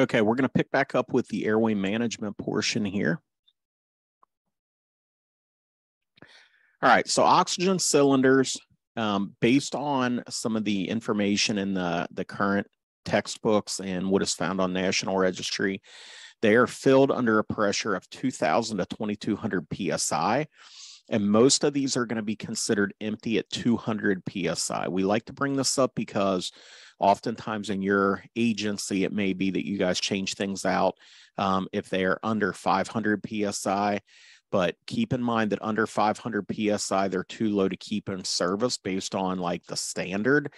Okay, we're going to pick back up with the airway management portion here. All right, so oxygen cylinders, um, based on some of the information in the, the current textbooks and what is found on National Registry, they are filled under a pressure of 2000 to 2200 psi. And most of these are going to be considered empty at 200 psi. We like to bring this up because oftentimes in your agency, it may be that you guys change things out um, if they are under 500 psi but keep in mind that under 500 psi they're too low to keep in service based on like the standard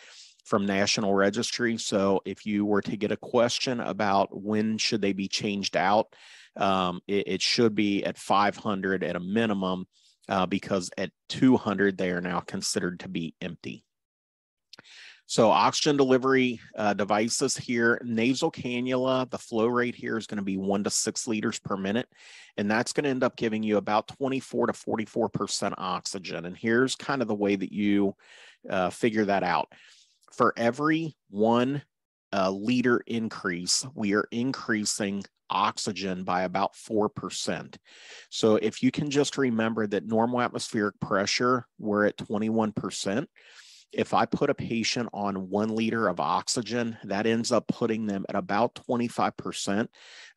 from national registry. So if you were to get a question about when should they be changed out um, it, it, should be at 500 at a minimum uh, because at 200 they are now considered to be empty so oxygen delivery uh, devices here, nasal cannula, the flow rate here is going to be one to six liters per minute. And that's going to end up giving you about 24 to 44% oxygen. And here's kind of the way that you uh, figure that out. For every one uh, liter increase, we are increasing oxygen by about 4%. So if you can just remember that normal atmospheric pressure, we're at 21% if I put a patient on one liter of oxygen, that ends up putting them at about 25%.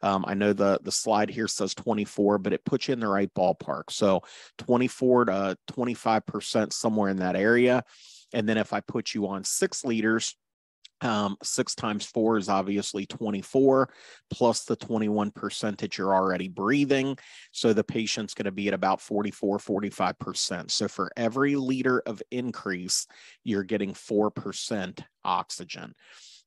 Um, I know the, the slide here says 24, but it puts you in the right ballpark. So 24 to 25%, somewhere in that area. And then if I put you on six liters, um, six times four is obviously 24 plus the 21% that you're already breathing. So the patient's going to be at about 44, 45%. So for every liter of increase, you're getting 4% oxygen.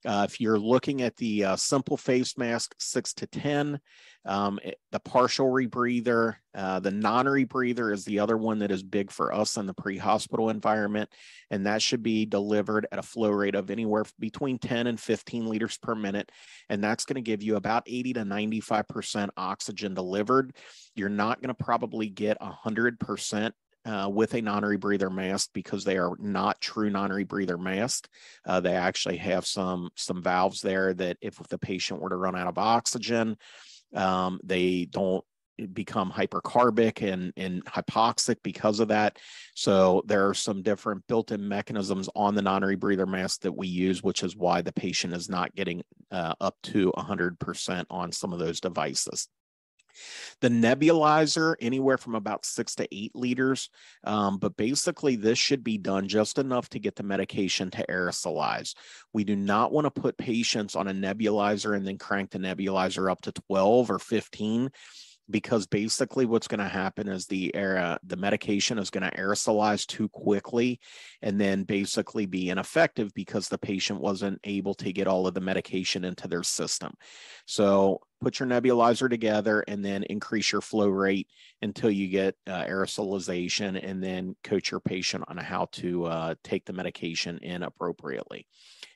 Uh, if you're looking at the uh, simple face mask, six to 10, um, it, the partial rebreather, uh, the non rebreather is the other one that is big for us in the pre hospital environment. And that should be delivered at a flow rate of anywhere between 10 and 15 liters per minute. And that's going to give you about 80 to 95% oxygen delivered. You're not going to probably get 100% uh, with a non-rebreather mask because they are not true non-rebreather mask. Uh, they actually have some some valves there that if the patient were to run out of oxygen, um, they don't become hypercarbic and, and hypoxic because of that. So there are some different built-in mechanisms on the non-rebreather mask that we use, which is why the patient is not getting uh, up to 100% on some of those devices. The nebulizer, anywhere from about six to eight liters. Um, but basically, this should be done just enough to get the medication to aerosolize. We do not want to put patients on a nebulizer and then crank the nebulizer up to 12 or 15 because basically what's going to happen is the the medication is going to aerosolize too quickly and then basically be ineffective because the patient wasn't able to get all of the medication into their system. So put your nebulizer together and then increase your flow rate until you get uh, aerosolization and then coach your patient on how to uh, take the medication in appropriately.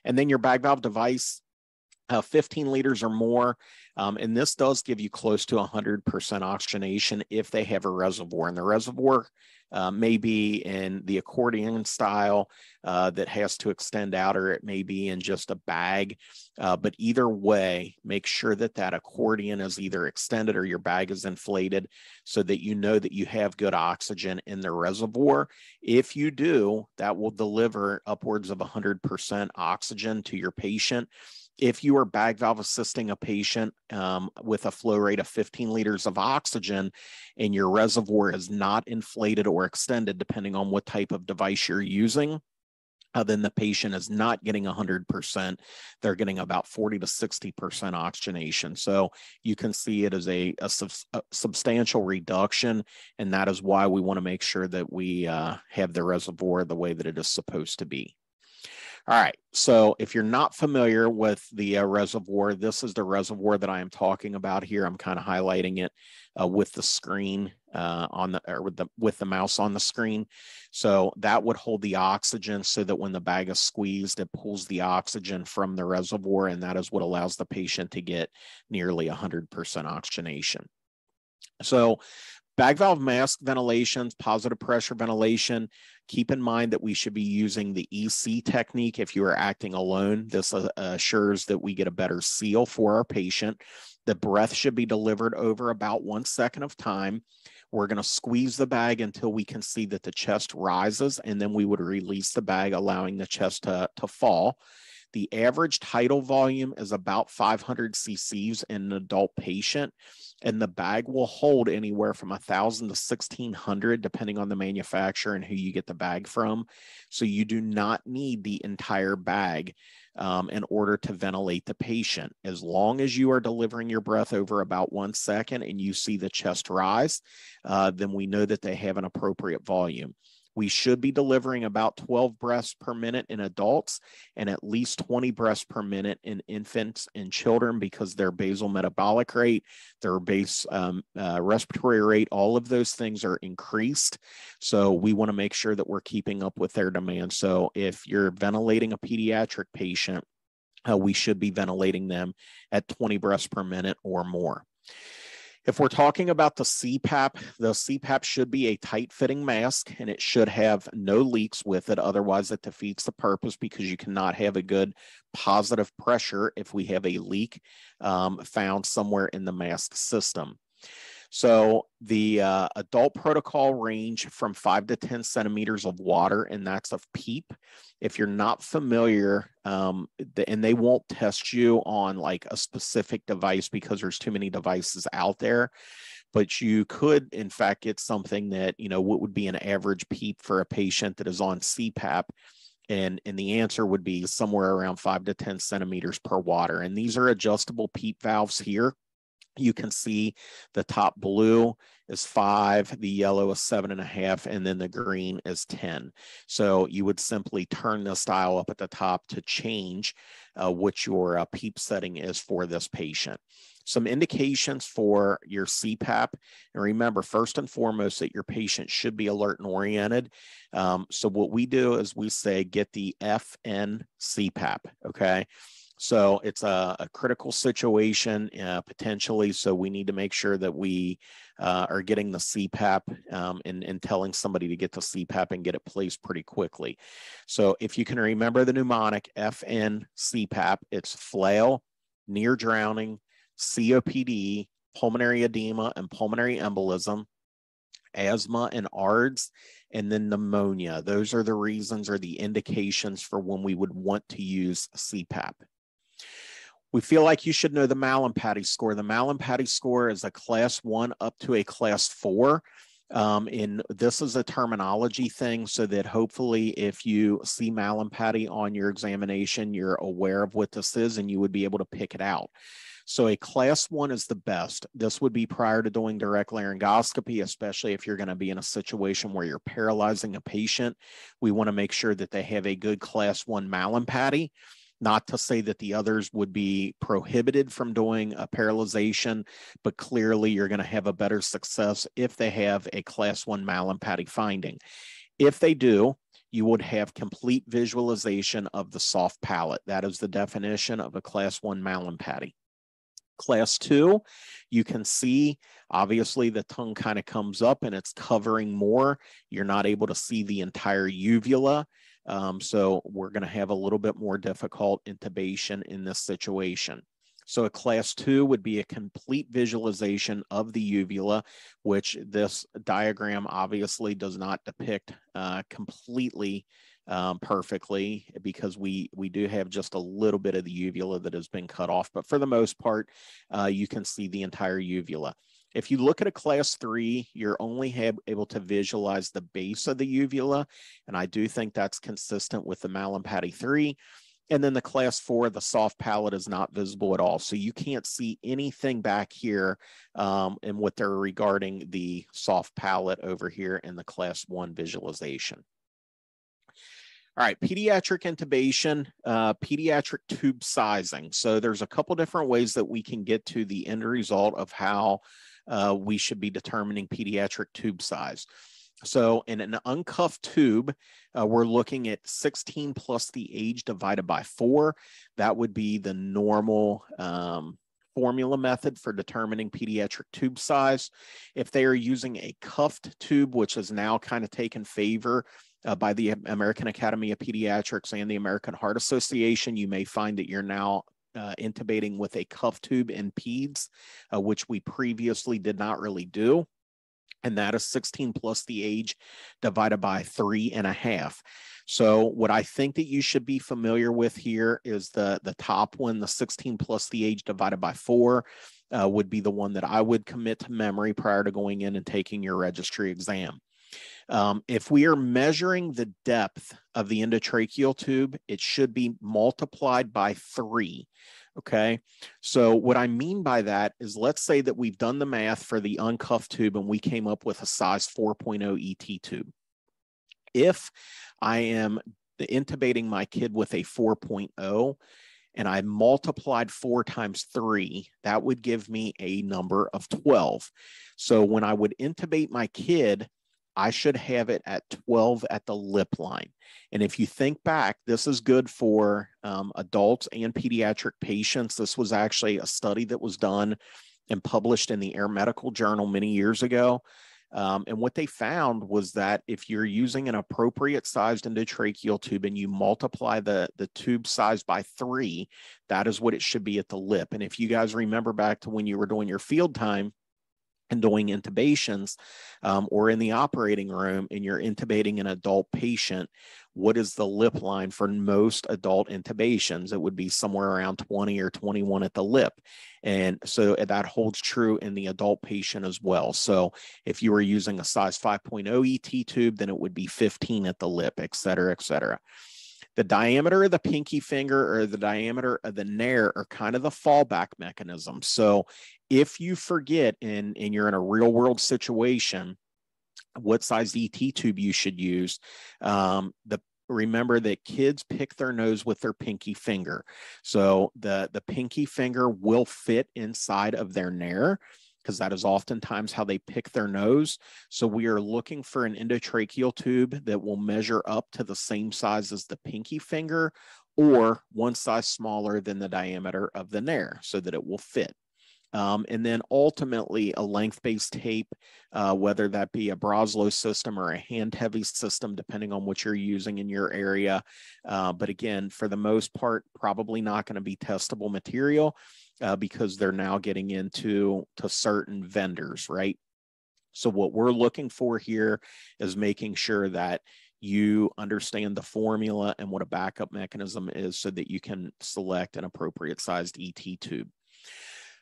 And then your bag valve device uh, 15 liters or more. Um, and this does give you close to 100% oxygenation if they have a reservoir. And the reservoir uh, may be in the accordion style uh, that has to extend out, or it may be in just a bag. Uh, but either way, make sure that that accordion is either extended or your bag is inflated so that you know that you have good oxygen in the reservoir. If you do, that will deliver upwards of 100% oxygen to your patient if you are bag valve assisting a patient um, with a flow rate of 15 liters of oxygen and your reservoir is not inflated or extended, depending on what type of device you're using, uh, then the patient is not getting 100%. They're getting about 40 to 60% oxygenation. So you can see it as a, a, sub, a substantial reduction. And that is why we want to make sure that we uh, have the reservoir the way that it is supposed to be. All right. So if you're not familiar with the uh, reservoir, this is the reservoir that I am talking about here. I'm kind of highlighting it uh, with the screen uh, on the or with the with the mouse on the screen. So that would hold the oxygen so that when the bag is squeezed, it pulls the oxygen from the reservoir, and that is what allows the patient to get nearly 100% oxygenation. So Bag valve mask ventilations, positive pressure ventilation. Keep in mind that we should be using the EC technique if you are acting alone. This uh, assures that we get a better seal for our patient. The breath should be delivered over about one second of time. We're going to squeeze the bag until we can see that the chest rises, and then we would release the bag, allowing the chest to, to fall. The average tidal volume is about 500 cc's in an adult patient, and the bag will hold anywhere from 1,000 to 1,600, depending on the manufacturer and who you get the bag from. So you do not need the entire bag um, in order to ventilate the patient. As long as you are delivering your breath over about one second and you see the chest rise, uh, then we know that they have an appropriate volume. We should be delivering about 12 breaths per minute in adults and at least 20 breaths per minute in infants and children because their basal metabolic rate, their base um, uh, respiratory rate, all of those things are increased. So we want to make sure that we're keeping up with their demand. So if you're ventilating a pediatric patient, uh, we should be ventilating them at 20 breaths per minute or more. If we're talking about the CPAP, the CPAP should be a tight fitting mask and it should have no leaks with it. Otherwise, it defeats the purpose because you cannot have a good positive pressure if we have a leak um, found somewhere in the mask system. So the uh, adult protocol range from five to 10 centimeters of water, and that's of PEEP. If you're not familiar, um, the, and they won't test you on like a specific device because there's too many devices out there, but you could in fact get something that, you know, what would be an average PEEP for a patient that is on CPAP and and the answer would be somewhere around five to 10 centimeters per water and these are adjustable PEEP valves here you can see the top blue is five, the yellow is seven and a half, and then the green is 10. So you would simply turn this dial up at the top to change uh, what your uh, PEEP setting is for this patient. Some indications for your CPAP. And remember, first and foremost, that your patient should be alert and oriented. Um, so what we do is we say, get the FN CPAP, okay? So it's a, a critical situation uh, potentially. So we need to make sure that we uh, are getting the CPAP um, and, and telling somebody to get the CPAP and get it placed pretty quickly. So if you can remember the mnemonic FN CPAP, it's flail, near drowning, COPD, pulmonary edema, and pulmonary embolism asthma and ARDS, and then pneumonia. Those are the reasons or the indications for when we would want to use CPAP. We feel like you should know the Mallampati score. The Mallampati score is a class one up to a class four. Um, and this is a terminology thing so that hopefully if you see Mallampati on your examination, you're aware of what this is and you would be able to pick it out. So a class one is the best. This would be prior to doing direct laryngoscopy, especially if you're going to be in a situation where you're paralyzing a patient. We want to make sure that they have a good class one Mallampati. Not to say that the others would be prohibited from doing a paralyzation, but clearly you're going to have a better success if they have a class one Mallampati finding. If they do, you would have complete visualization of the soft palate. That is the definition of a class one Mallampati. Class two, you can see obviously the tongue kind of comes up and it's covering more. You're not able to see the entire uvula. Um, so we're going to have a little bit more difficult intubation in this situation. So a class two would be a complete visualization of the uvula, which this diagram obviously does not depict uh, completely um, perfectly because we we do have just a little bit of the uvula that has been cut off, but for the most part, uh, you can see the entire uvula. If you look at a class three, you're only have, able to visualize the base of the uvula. And I do think that's consistent with the Mallampati three. And then the class four, the soft palate is not visible at all. So you can't see anything back here um, in what they're regarding the soft palate over here in the class one visualization. All right, pediatric intubation, uh, pediatric tube sizing. So there's a couple different ways that we can get to the end result of how uh, we should be determining pediatric tube size. So in an uncuffed tube, uh, we're looking at 16 plus the age divided by four. That would be the normal um, formula method for determining pediatric tube size. If they are using a cuffed tube, which has now kind of taken favor uh, by the American Academy of Pediatrics and the American Heart Association, you may find that you're now uh, intubating with a cuff tube in PEDS, uh, which we previously did not really do. And that is 16 plus the age divided by three and a half. So what I think that you should be familiar with here is the, the top one, the 16 plus the age divided by four uh, would be the one that I would commit to memory prior to going in and taking your registry exam. Um, if we are measuring the depth of the endotracheal tube, it should be multiplied by three. Okay. So, what I mean by that is let's say that we've done the math for the uncuffed tube and we came up with a size 4.0 ET tube. If I am intubating my kid with a 4.0 and I multiplied four times three, that would give me a number of 12. So when I would intubate my kid, I should have it at 12 at the lip line. And if you think back, this is good for um, adults and pediatric patients. This was actually a study that was done and published in the Air Medical Journal many years ago. Um, and what they found was that if you're using an appropriate sized endotracheal tube and you multiply the, the tube size by three, that is what it should be at the lip. And if you guys remember back to when you were doing your field time, doing intubations um, or in the operating room and you're intubating an adult patient, what is the lip line for most adult intubations? It would be somewhere around 20 or 21 at the lip. And so that holds true in the adult patient as well. So if you were using a size 5.0 ET tube, then it would be 15 at the lip, et cetera, et cetera the diameter of the pinky finger or the diameter of the nare are kind of the fallback mechanism. So if you forget and, and you're in a real world situation, what size ET tube you should use, um, the remember that kids pick their nose with their pinky finger. So the, the pinky finger will fit inside of their nare because that is oftentimes how they pick their nose. So we are looking for an endotracheal tube that will measure up to the same size as the pinky finger or one size smaller than the diameter of the nare so that it will fit. Um, and then ultimately a length-based tape, uh, whether that be a Broselow system or a Handtevy system, depending on what you're using in your area. Uh, but again, for the most part, probably not going to be testable material uh, because they're now getting into to certain vendors, right? So what we're looking for here is making sure that you understand the formula and what a backup mechanism is so that you can select an appropriate sized ET tube.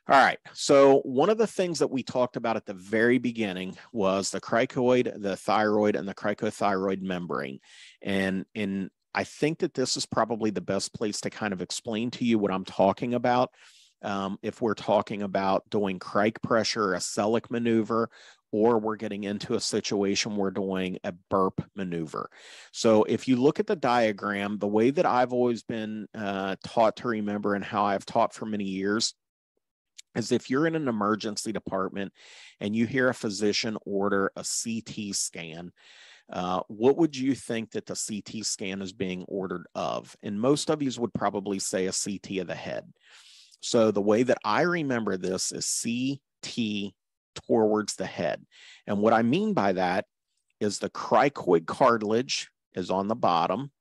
All right. So one of the things that we talked about at the very beginning was the cricoid, the thyroid, and the cricothyroid membrane. And in I think that this is probably the best place to kind of explain to you what I'm talking about. Um, if we're talking about doing cric pressure, a Sellick maneuver, or we're getting into a situation we're doing a burp maneuver. So if you look at the diagram, the way that I've always been uh, taught to remember and how I've taught for many years is if you're in an emergency department and you hear a physician order a CT scan, uh, what would you think that the CT scan is being ordered of? And most of you would probably say a CT of the head. So the way that I remember this is CT towards the head. And what I mean by that is the cricoid cartilage is on the bottom,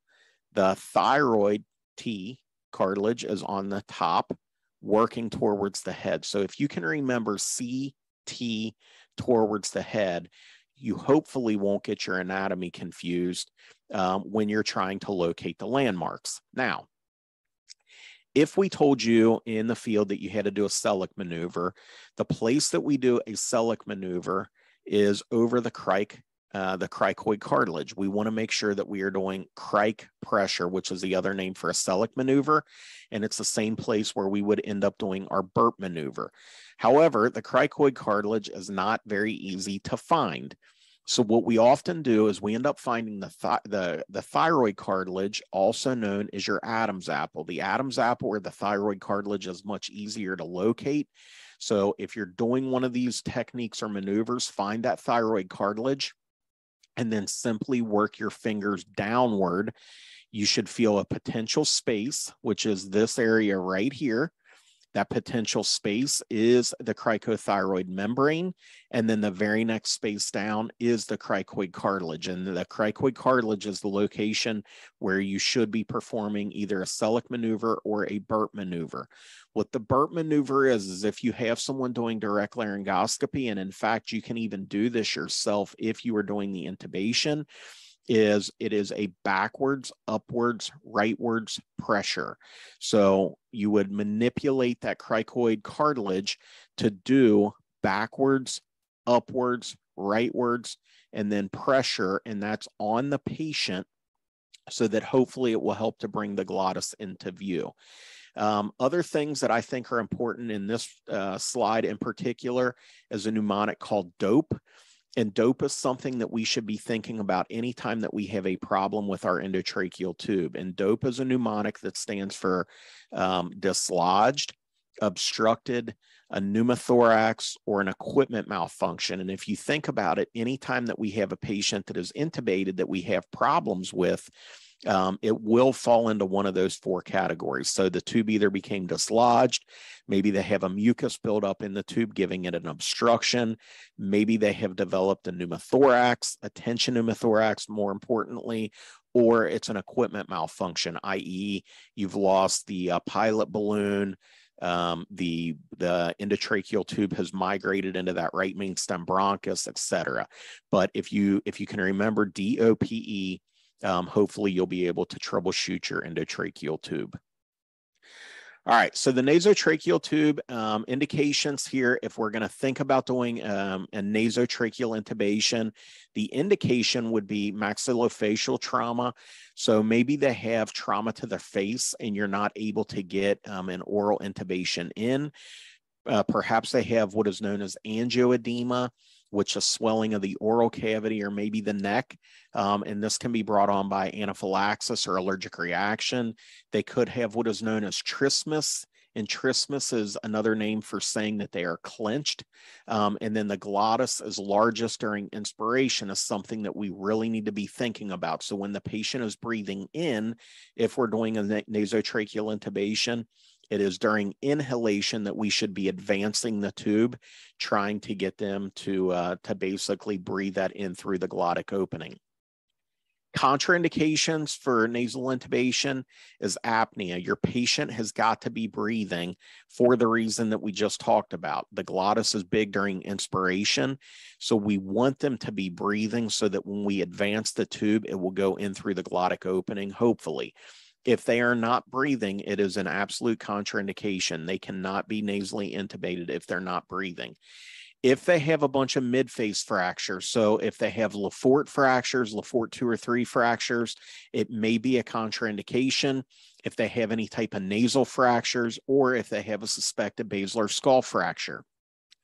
the thyroid T cartilage is on the top, working towards the head. So if you can remember CT towards the head, you hopefully won't get your anatomy confused um, when you're trying to locate the landmarks. Now, if we told you in the field that you had to do a Sellick maneuver, the place that we do a Sellick maneuver is over the cric uh, the cricoid cartilage. We want to make sure that we are doing cric pressure, which is the other name for a Sellick maneuver. And it's the same place where we would end up doing our burp maneuver. However, the cricoid cartilage is not very easy to find. So what we often do is we end up finding the, th- the, the thyroid cartilage, also known as your Adam's apple. The Adam's apple or the thyroid cartilage is much easier to locate. So if you're doing one of these techniques or maneuvers, find that thyroid cartilage and then simply work your fingers downward. You should feel a potential space, which is this area right here. That potential space is the cricothyroid membrane. And then the very next space down is the cricoid cartilage. And the cricoid cartilage is the location where you should be performing either a Sellick maneuver or a burp maneuver. What the burp maneuver is, is if you have someone doing direct laryngoscopy, and in fact, you can even do this yourself if you are doing the intubation, is it is a backwards, upwards, rightwards pressure. So you would manipulate that cricoid cartilage to do backwards, upwards, rightwards, and then pressure, and that's on the patient so that hopefully it will help to bring the glottis into view. Um, other things that I think are important in this uh, slide in particular is a mnemonic called DOPE. And DOPE is something that we should be thinking about anytime that we have a problem with our endotracheal tube. And DOPE is a mnemonic that stands for um, dislodged, obstructed, a pneumothorax, or an equipment malfunction. And if you think about it, anytime that we have a patient that is intubated that we have problems with, um, it will fall into one of those four categories. So the tube either became dislodged, maybe they have a mucus buildup in the tube, giving it an obstruction. Maybe they have developed a pneumothorax, a tension pneumothorax, more importantly, or it's an equipment malfunction, i.e., you've lost the uh, pilot balloon. Um, the the endotracheal tube has migrated into that right main stem bronchus, et cetera. But if you if you can remember DOPE, um, hopefully you'll be able to troubleshoot your endotracheal tube. All right, so the nasotracheal tube um, indications here, if we're going to think about doing um, a nasotracheal intubation, the indication would be maxillofacial trauma. So maybe they have trauma to the face and you're not able to get um, an oral intubation in. Uh, perhaps they have what is known as angioedema which is swelling of the oral cavity or maybe the neck. Um, and this can be brought on by anaphylaxis or allergic reaction. They could have what is known as trismus. And trismus is another name for saying that they are clenched. Um, and then the glottis is largest during inspiration is something that we really need to be thinking about. So when the patient is breathing in, if we're doing a nasotracheal intubation, it is during inhalation that we should be advancing the tube, trying to get them to, uh, to basically breathe that in through the glottic opening. Contraindications for nasal intubation is apnea. Your patient has got to be breathing for the reason that we just talked about. The glottis is big during inspiration. So we want them to be breathing so that when we advance the tube, it will go in through the glottic opening, hopefully. If they are not breathing, it is an absolute contraindication. They cannot be nasally intubated if they're not breathing. If they have a bunch of mid-face fractures, so if they have Le Fort fractures, Le Fort two or three fractures, it may be a contraindication. If they have any type of nasal fractures, or if they have a suspected basilar skull fracture.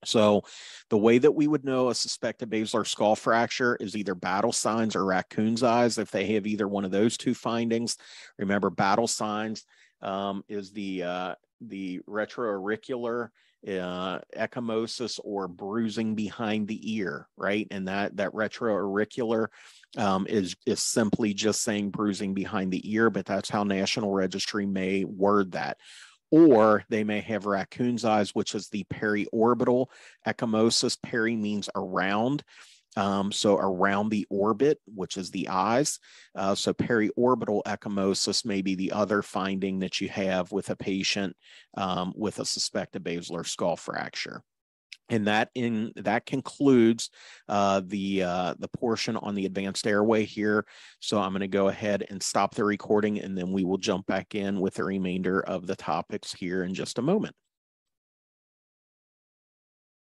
So the way that we would know a suspected basilar skull fracture is either battle signs or raccoon's eyes. If they have either one of those two findings, remember battle signs um, is the uh, the retroauricular uh, ecchymosis or bruising behind the ear, right? And that that retroauricular um, is is simply just saying bruising behind the ear, but that's how National Registry may word that or they may have raccoon's eyes, which is the periorbital ecchymosis. Peri means around. Um, so around the orbit, which is the eyes. Uh, so periorbital ecchymosis may be the other finding that you have with a patient um, with a suspected basilar skull fracture and that in that concludes uh, the uh, the portion on the advanced airway here. So I'm going to go ahead and stop the recording, and then we will jump back in with the remainder of the topics here in just a moment.